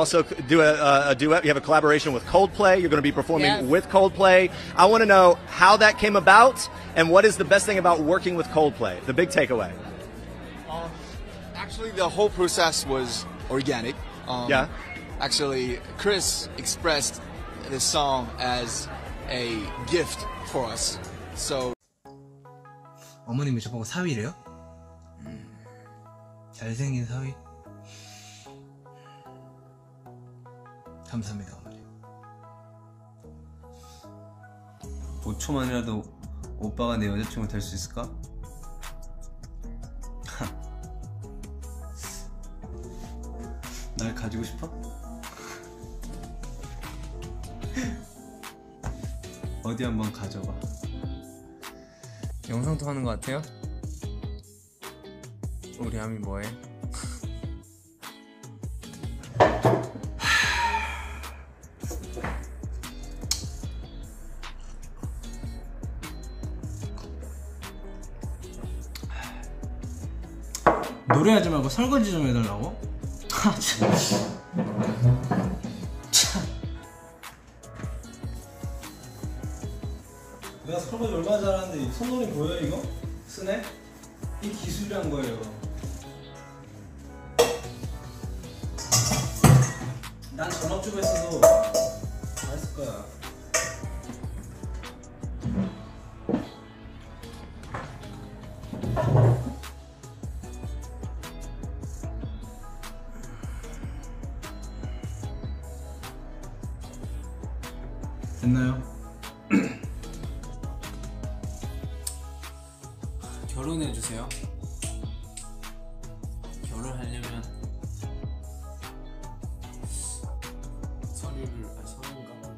also do a, a duet. You have a collaboration with Coldplay. You're going to be performing Yes. with Coldplay. I want to know how that came about and what is the best thing about working with Coldplay. The big takeaway. Actually, the whole process was organic. Um, Yeah. Actually, Chris expressed this song as a gift for us. So 어머님이 저보고 사위래요? 잘생긴 사위? 감사합니다 어머니 5초만이라도 오빠가 내 여자친구 될 수 있을까? 날 가지고 싶어? 어디 한번 가져봐. 영상 통하는 것 같아요? 우리 아미 뭐해? 노래하지 말고 설거지 좀 해달라고? 아, 참. 참. 내가 설거지 얼마나 잘하는데 이 손놀이 보여 이거? 쓰네? 이 기술이란 거예요 난 전업주부 했어도 다 했을 거야 됐나요? 결혼해 주세요. 결혼하려면 서류를 아 서류인가?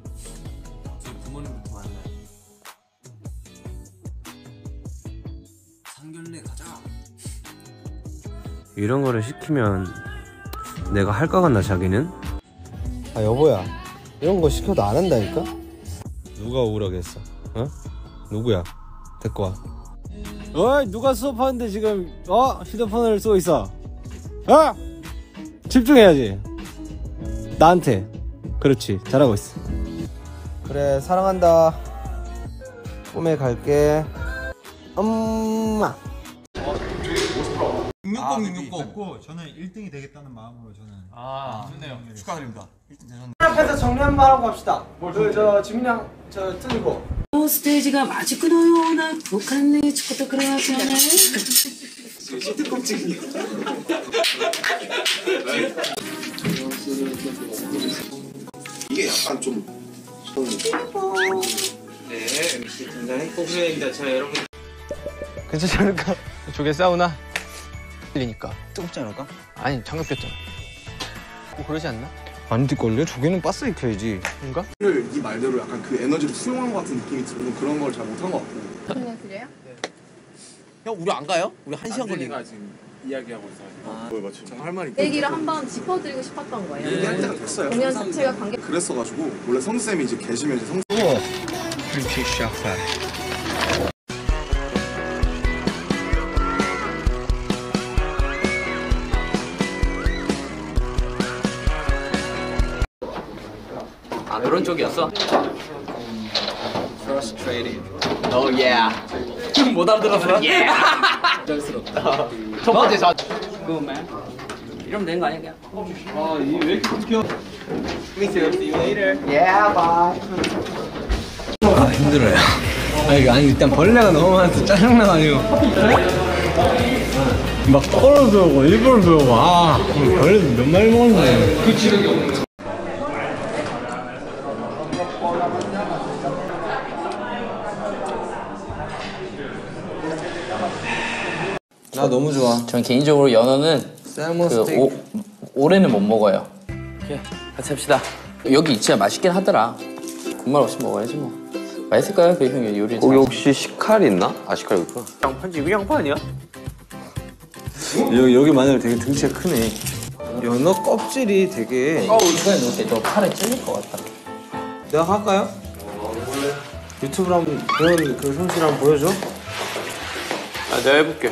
저희 부모님부터 만나요. 상견례 가자. 이런 거를 시키면 내가 할것 같나 자기는? 아 여보야 이런 거 시켜도 안 한다니까? 누가 오라고 했어? 어? 누구야? 데리고 와 어이 누가 수업하는데 지금 어? 휴대폰을 쓰고 있어 어? 집중해야지 나한테 그렇지 잘하고 있어 그래 사랑한다 꿈에 갈게 엄마 660 660고 저는 1등이 되겠다는 마음으로 저는 아 좋네요. 축하드립니다. 시작해서 정리 한 번 하고 갑시다. 그저 지민이 형저 뜨는 거. 스테이지가 아직 끊어요. 나 북한에 죽었다 그래가지네. 시트콤 찍이야. 이게 약간 좀. 네, MC 굉장히 꼬부입니다. 자, 여러분. 괜찮지 않을까? 조개 사우나. 리니까 뜨겁지 않을까? 아니, 장갑 꼈잖아. 뭐 그러지 않나? 안 될걸요? 조개는 바스 익혀야지 그런가? 이 말대로 약간 그 에너지를 수용한 것 같은 느낌이 들고 그런 걸 잘 못한 것 같고 그냥 그래요? 형 우리 안 가요? 우리 한 시간 걸리니까. 뭘 맞추 정말 할 말이 얘기를 한번 짚어드리고 싶었던 거예요. 얘기할 때가 됐어요 공연 자체가 관계 그랬어가지고 원래 성쌤이 이제 계시면 이제 성아 그런 쪽이었어? Frustrated. Oh yeah. 못 알아들었어? Yeah. 부담스럽다. 첫 번째 저. 그거만. 이러면 되는 거 아니야 그냥? 아 힘들어요 아니, 아니 일단 벌레가 너무 많아서 짜증나가지고 막 배우고 일부러 배우고 아 벌레 몇 마리 먹었네 나 너무 좋아 전 개인적으로 연어는 그 스테이크 오, 올해는 못 먹어요. 그래, 같이 합시다. 여기 진짜 맛있긴 하더라. 군말 없이 먹어야지 뭐. 맛있을까요? 그 형이 요리 거기 혹시 식칼 있나? 아 식칼 있구나. 양파지 이거 양파 아니야? 여기, 여기 마늘 되게 등치가 크네 연어 껍질이 되게 어우 이거에 넣을 때너 팔에 찔릴 것 같다. 내가 할까요? 유튜브로 한번 배운 그 솜씨를 한번 보여줘 아 내가 해볼게.